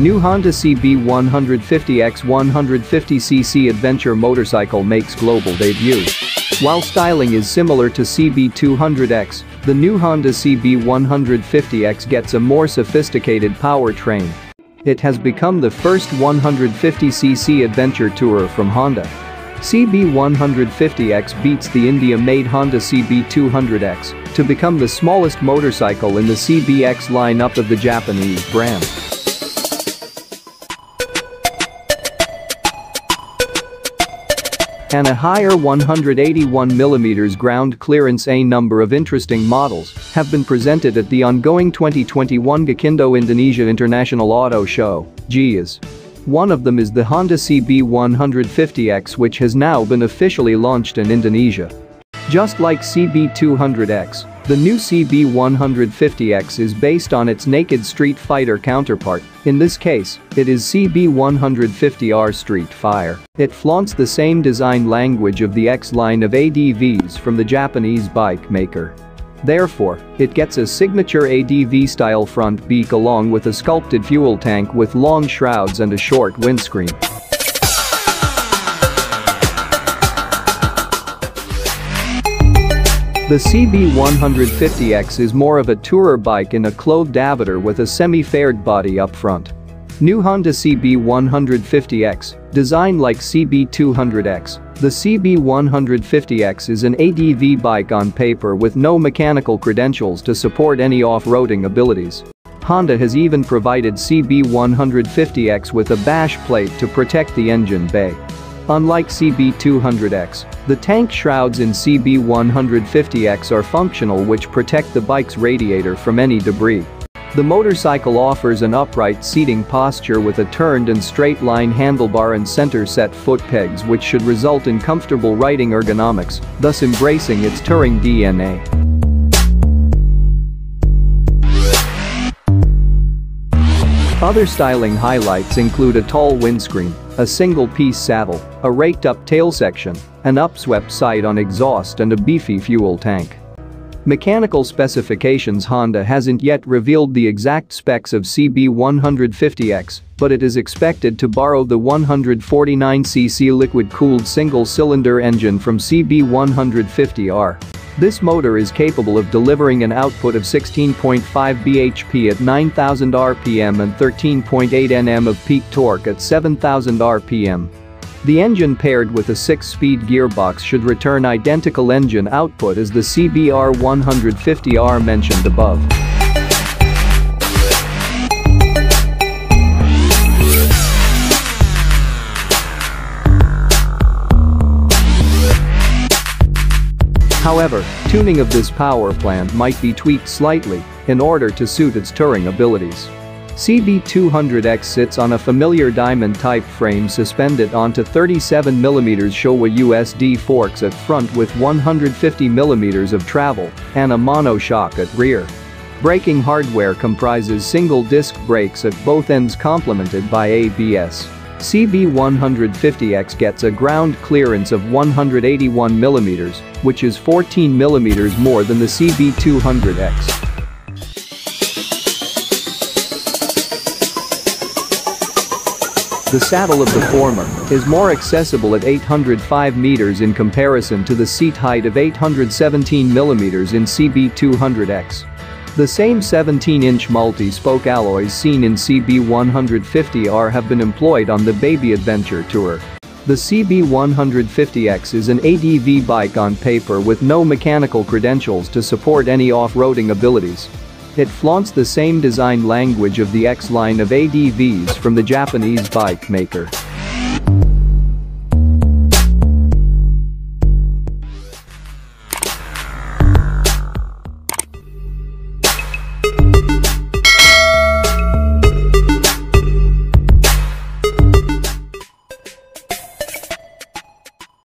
new Honda CB150X 150cc adventure motorcycle makes global debut. While styling is similar to CB200X, the new Honda CB150X gets a more sophisticated powertrain. It has become the first 150cc adventure tourer from Honda. CB150X beats the India-made Honda CB200X to become the smallest motorcycle in the CBX lineup of the Japanese brand. And a higher 181mm ground clearance A number of interesting models have been presented at the ongoing 2021 Gaikindo Indonesia International Auto Show, GIAS. One of them is the Honda CB150X which has now been officially launched in Indonesia. Just like CB200X, the new CB150X is based on its naked Street Fighter counterpart, in this case, it is CB150R Street Fire. It flaunts the same design language of the X line of ADVs from the Japanese bike maker. Therefore, it gets a signature ADV-style front beak along with a sculpted fuel tank with long shrouds and a short windscreen. The CB150X is more of a tourer bike in a clothed avatar with a semi-faired body up front. New Honda CB150X, designed like CB200X, the CB150X is an ADV bike on paper with no mechanical credentials to support any off-roading abilities. Honda has even provided CB150X with a bash plate to protect the engine bay. Unlike CB200X, the tank shrouds in CB150X are functional which protect the bike's radiator from any debris. The motorcycle offers an upright seating posture with a turned and straight line handlebar and center set foot pegs which should result in comfortable riding ergonomics, thus embracing its touring DNA. Other styling highlights include a tall windscreen, a single-piece saddle, a raked-up tail section, an upswept side on exhaust and a beefy fuel tank. Mechanical specifications Honda hasn't yet revealed the exact specs of CB150X, but it is expected to borrow the 149cc liquid-cooled single-cylinder engine from CB150R. This motor is capable of delivering an output of 16.5 bhp at 9000 rpm and 13.8 Nm of peak torque at 7000 rpm. The engine paired with a 6-speed gearbox should return identical engine output as the CBR 150R mentioned above. However, tuning of this power plant might be tweaked slightly in order to suit its touring abilities. CB200X sits on a familiar diamond-type frame suspended onto 37mm Showa USD forks at front with 150mm of travel and a monoshock at rear. Braking hardware comprises single-disc brakes at both ends complemented by ABS. CB150X gets a ground clearance of 181mm, which is 14mm more than the CB200X. The saddle of the former is more accessible at 805 meters in comparison to the seat height of 817 millimeters in CB200X. The same 17-inch multi-spoke alloys seen in CB150R have been employed on the Baby Adventure Tour. The CB150X is an ADV bike on paper with no mechanical credentials to support any off-roading abilities. It flaunts the same design language of the X line of ADVs from the Japanese bike maker.